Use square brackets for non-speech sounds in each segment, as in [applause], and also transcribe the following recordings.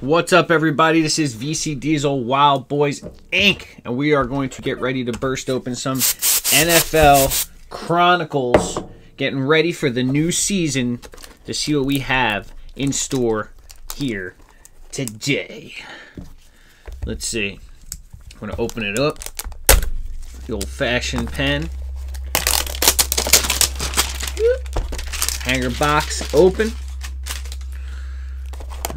What's up, everybody? This is VC Diesel Wild Boys Inc., and we are going to get ready to burst open some NFL Chronicles, getting ready for the new season to see what we have in store here today. Let's see. I'm going to open it up. The old fashioned pen. Hanger box open.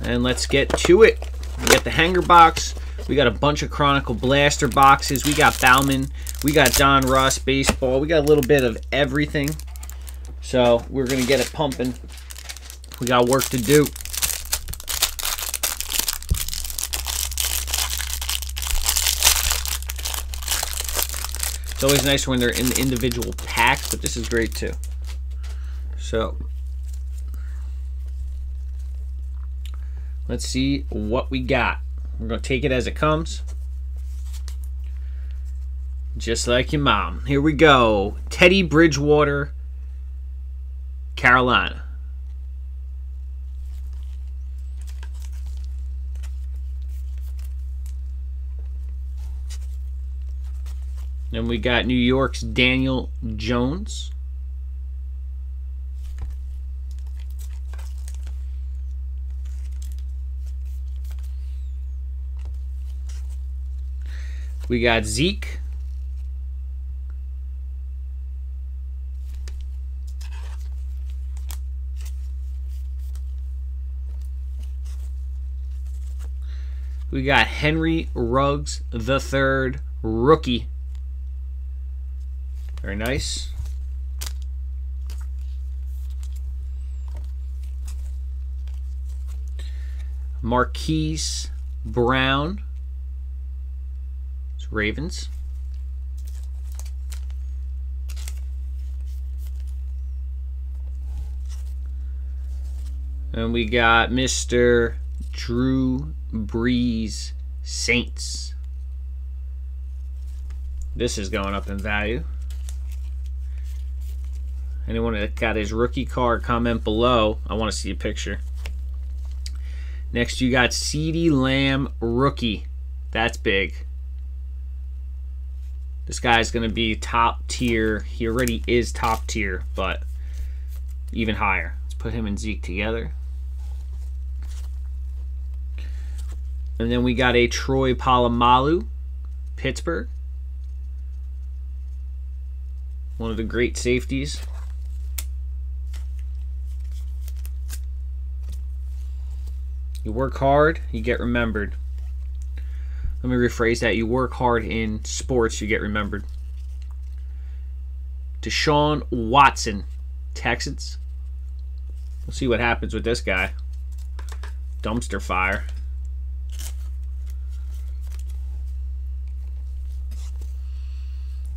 And let's get to it. We got the hanger box. We got a bunch of Chronicle Blaster boxes. We got Bowman. We got Donruss baseball. We got a little bit of everything. So we're going to get it pumping. We got work to do. It's always nice when they're in the individual packs, but this is great too. So let's see what we got. We're going to take it as it comes. Just like your mom. Here we go. Teddy Bridgewater, Carolina. Then we got New York's Daniel Jones. We got Zeke. We got Henry Ruggs the third rookie. Very nice. Marquise Brown. Ravens. And we got Mr. Drew Brees Saints. This is going up in value. Anyone that got his rookie card, comment below. I want to see a picture. Next, you got CeeDee Lamb rookie. That's big. This guy's going to be top tier. He already is top tier, but even higher. Let's put him and Zeke together. And then we got a Troy Polamalu, Pittsburgh. One of the great safeties. You work hard, you get remembered. Let me rephrase that. You work hard in sports, you get remembered. Deshaun Watson, Texans. We'll see what happens with this guy. Dumpster fire.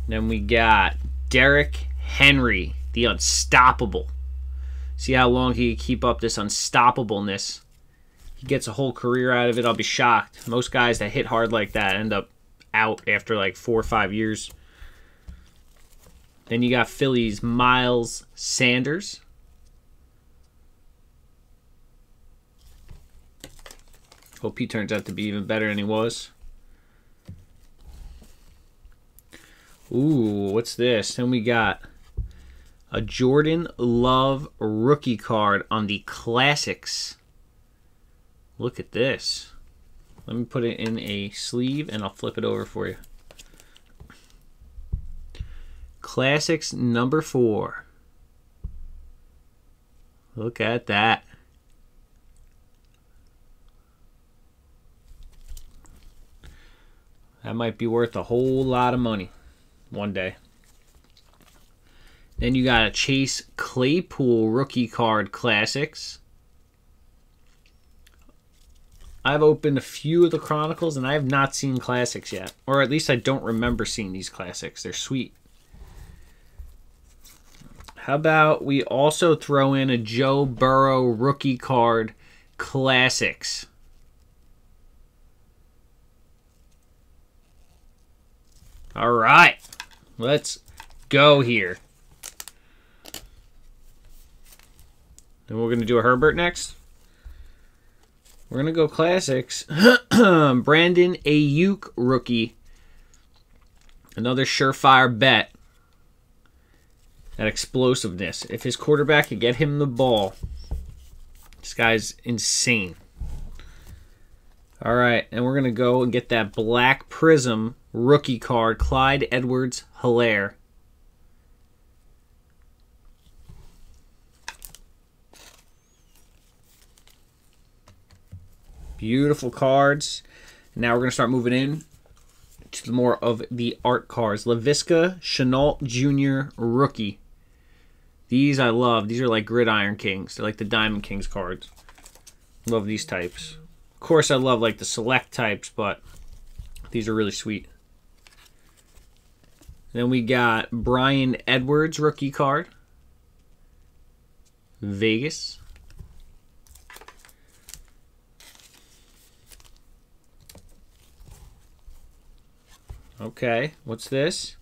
Then we got Derrick Henry, the unstoppable. See how long he can keep up this unstoppableness. Gets a whole career out of it. I'll be shocked. Most guys that hit hard like that end up out after like four or five years. Then you got Phillies Miles Sanders. Hope he turns out to be even better than he was. Ooh, what's this? Then we got a Jordan Love rookie card on the Classics. Look at this. Let me put it in a sleeve and I'll flip it over for you. Classics number four. Look at that. That might be worth a whole lot of money one day. Then you got a Chase Claypool rookie card classics. I've opened a few of the Chronicles and I have not seen classics yet. Or at least I don't remember seeing these classics. They're sweet. How about we also throw in a Joe Burrow rookie card classics? All right. Let's go here. Then we're going to do a Herbert next. We're going to go classics. [clears throat] Brandon Aiyuk rookie. Another surefire bet. That explosiveness. If his quarterback can get him the ball, this guy's insane. All right, and we're going to go and get that black prism rookie card, Clyde Edwards Helaire. Beautiful cards. Now we're going to start moving in to more of the art cards. Laviska Shenault Jr. Rookie. These I love. These are like Gridiron Kings. They're like the Diamond Kings cards. Love these types. Of course, I love like the select types, but these are really sweet. Then we got Bryan Edwards rookie card. Vegas. Okay, what's this?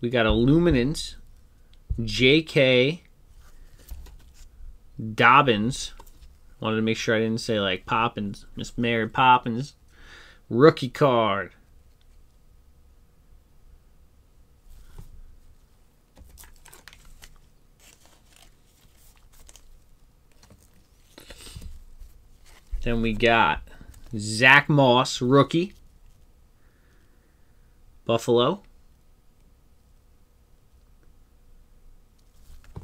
We got Illuminance, J.K. Dobbins. Wanted to make sure I didn't say like Poppins, Miss Mary Poppins. Rookie card. Then we got Zach Moss, rookie. Buffalo.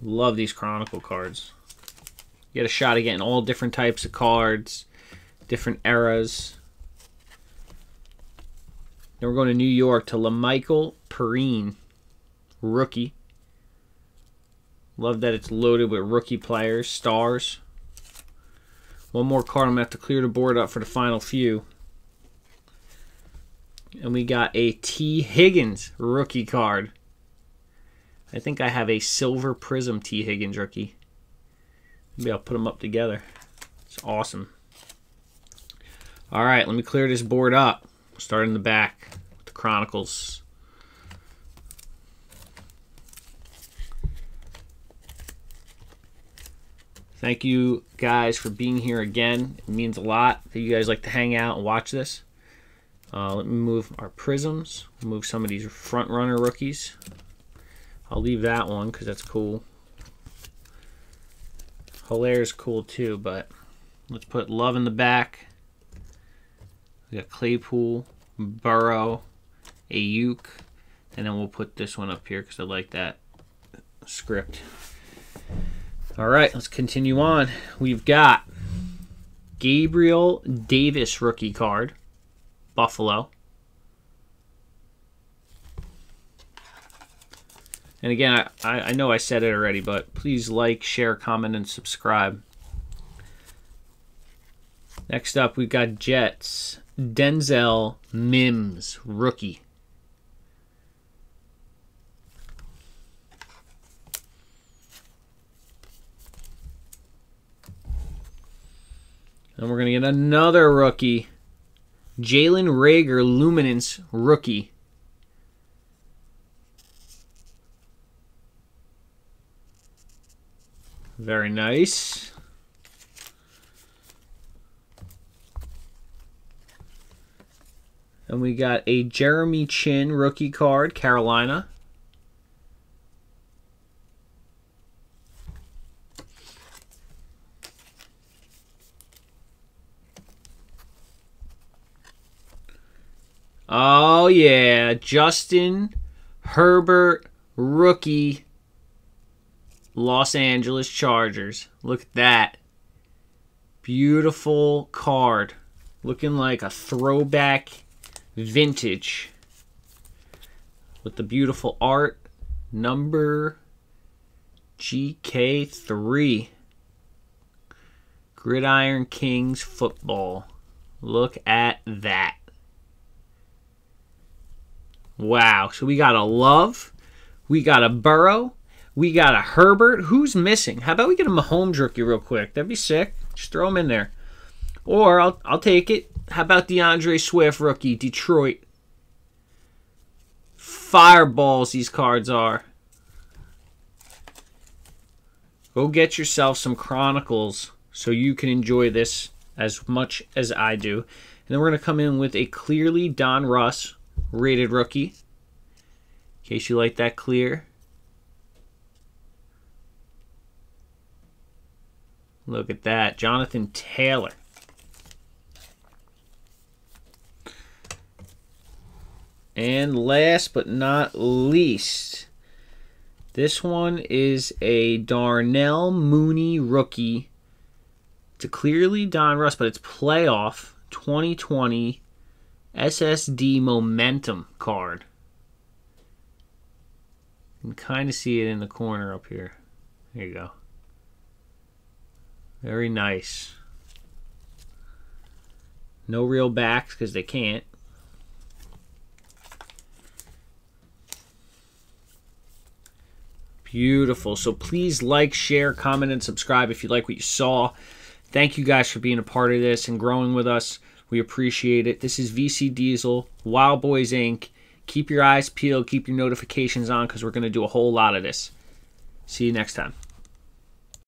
Love these Chronicle cards. You get a shot of getting all different types of cards, different eras. Then we're going to New York to La'Mical Perine, rookie. Love that it's loaded with rookie players, stars. One more card. I'm going to have to clear the board up for the final few. And we got a Tee Higgins rookie card. I think I have a silver prism Tee Higgins rookie. Maybe I'll put them up together. It's awesome. All right, let me clear this board up. Start in the back with the Chronicles. Thank you guys for being here again. It means a lot that you guys like to hang out and watch this. Uh, let me move our prisms. Move some of these front runner rookies. I'll leave that one because that's cool. is cool too, but let's put Love in the back. We got Claypool, Burrow, Aiyuk, and then we'll put this one up here because I like that script. All right, let's continue on. We've got Gabriel Davis rookie card. Buffalo. And again, I, I know I said it already, but please like, share, comment, and subscribe. Next up, we've got Jets. Denzel Mims, rookie. And we're going to get another rookie. Jalen Reagor, Luminance, rookie. Very nice. And we got a Jeremy Chinn rookie card, Carolina. Oh, yeah. Justin Herbert, rookie, Los Angeles Chargers. Look at that. Beautiful card. Looking like a throwback vintage. With the beautiful art. Number GK3. Gridiron Kings football. Look at that. Wow. So we got a Love, we got a Burrow, we got a Herbert. Who's missing? How about we get a Mahomes rookie real quick? That'd be sick. Just throw him in there. Or I'll I'll take it. How about D'Andre Swift rookie, Detroit? Fireballs these cards are. Go get yourself some Chronicles so you can enjoy this as much as I do. And then we're going to come in with a clearly Donruss rated rookie. In case you like that clear. Look at that. Jonathan Taylor. And last but not least, this one is a Darnell Mooney rookie. It's a clearly Donruss, but it's playoff 2020 SSD momentum card. You can kind of see it in the corner up here. There you go. Very nice. No real backs because they can't. Beautiful. So please like, share, comment, and subscribe if you like what you saw. Thank you guys for being a part of this and growing with us. We appreciate it. This is VC Diesel, Wild Boys Inc. Keep your eyes peeled, keep your notifications on because we're going to do a whole lot of this. See you next time.